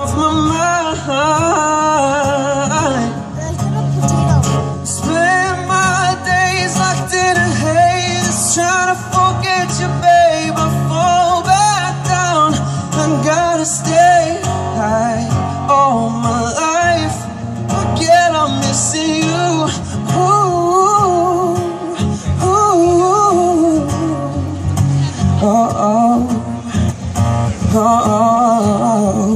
off my mind. Spend my days locked in a haze, trying to forget you, babe. I fall back down and gotta stay high all my life. Forget I'm missing you. Ooh, ooh, oh, oh, oh. oh.